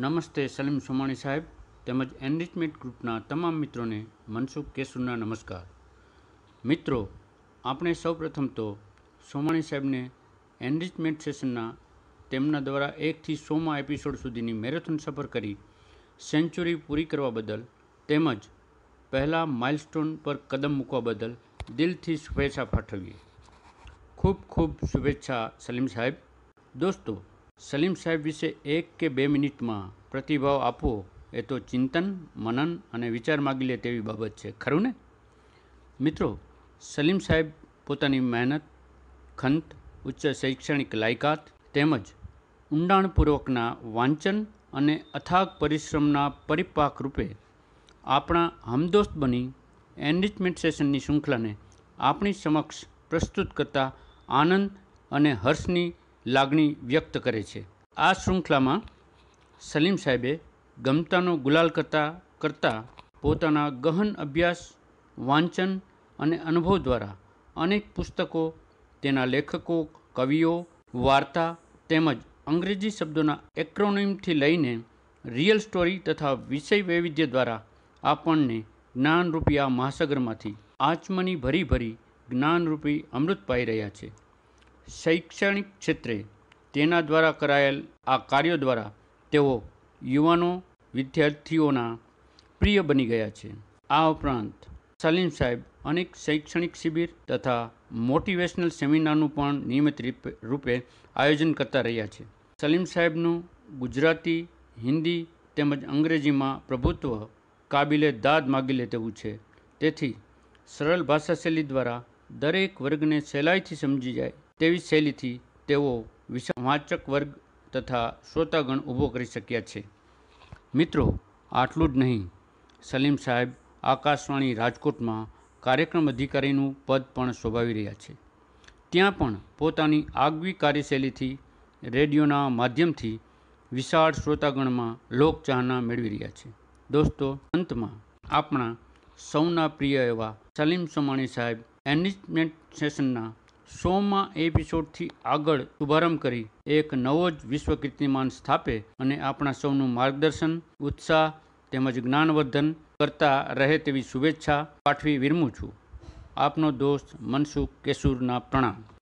નમસ્તે સલીમ સોમાણી સાહેબ તેમજ એનરિચમેન્ટ ગ્રુપના તમામ મિત્રોને મનસુખ કેસુરના નમસ્કાર. મિત્રો, આપણે સૌપ્રથમ તો સોમાણી સાહેબને એનરિચમેન્ટ સેશનના તેમના દ્વારા એકથી સોમાં એપિસોડ સુધીની મેરેથોન સફર કરી, સેન્ચુરી પૂરી કરવા બદલ તેમજ પહેલા માઇલસ્ટોન પર કદમ મૂકવા બદલ દિલથી શુભેચ્છા પાઠવીએ. ખૂબ ખૂબ શુભેચ્છા સલીમ સાહેબ. દોસ્તો સલીમ સાહેબ વિશે એક કે બે મિનિટમાં પ્રતિભાવ આપવો એ તો ચિંતન, મનન અને વિચાર માગી લે તેવી બાબત છે. ખરું ને? મિત્રો, સલીમ સાહેબ પોતાની મહેનત, ખંત, ઉચ્ચ શૈક્ષણિક લાયકાત તેમજ ઊંડાણપૂર્વકના વાંચન અને અથાગ પરિશ્રમના પરિપાક રૂપે આપણા હમદોસ્ત બની એનરિચમેન્ટ સેશનની શૃંખલાને આપણી સમક્ષ પ્રસ્તુત કરતા આનંદ અને હર્ષની લાગણી વ્યક્ત કરે છે. આ શૃંખલામાં સલીમ સાહેબે ગમતાનો ગુલાલ કરતા કરતાં પોતાના ગહન અભ્યાસ, વાંચન અને અનુભવ દ્વારા અનેક પુસ્તકો, તેના લેખકો, કવિઓ, વાર્તા તેમજ અંગ્રેજી શબ્દોના એક્રોનિમથી લઈને રિયલ સ્ટોરી તથા વિષય વૈવિધ્ય દ્વારા આપણને જ્ઞાનરૂપી આ મહાસાગરમાંથી આચમની ભરી ભરી જ્ઞાનરૂપી અમૃત પાઈ રહ્યા છે. શૈક્ષણિક ક્ષેત્રે તેના દ્વારા કરાયેલ આ કાર્યો દ્વારા તેઓ યુવાનો વિદ્યાર્થીઓના પ્રિય બની ગયા છે. આ ઉપરાંત સલીમ સાહેબ અનેક શૈક્ષણિક શિબિર તથા મોટિવેશનલ સેમિનારનું પણ નિયમિત રીપે આયોજન કરતા રહ્યા છે. સલીમ સાહેબનું ગુજરાતી, હિન્દી તેમજ અંગ્રેજીમાં પ્રભુત્વ કાબિલે દાદ માગી લે તેવું છે. તેથી સરળ ભાષા શૈલી દ્વારા દરેક વર્ગને સહેલાઈથી સમજી જાય તેવી શૈલીથી તેઓ વિશાળ વાચક વર્ગ તથા શ્રોતાગણ ઊભો કરી શક્યા છે. મિત્રો, આટલું જ નહીં. સલીમ સાહેબ આકાશવાણી રાજકોટમાં કાર્યક્રમ અધિકારીનું પદ પણ શોભાવી રહ્યા છે. ત્યાં પણ પોતાની આગવી કાર્યશૈલીથી, રેડિયોના માધ્યમથી વિશાળ શ્રોતાગણમાં લોકચાહના મેળવી રહ્યા છે. દોસ્તો, અંતમાં આપણા સૌના પ્રિય એવા સલીમ સોમાણી સાહેબ એનરિચમેન્ટ સેશનના સોમાં એપિસોડથી આગળ શુભારંભ કરી એક નવો જ વિશ્વ કીર્તિમાન સ્થાપે અને આપણા સૌનું માર્ગદર્શન, ઉત્સાહ તેમજ જ્ઞાનવર્ધન કરતા રહે તેવી શુભેચ્છા પાઠવી વિરમું છું. આપનો દોસ્ત મનસુખ કેશુરના પ્રણામ.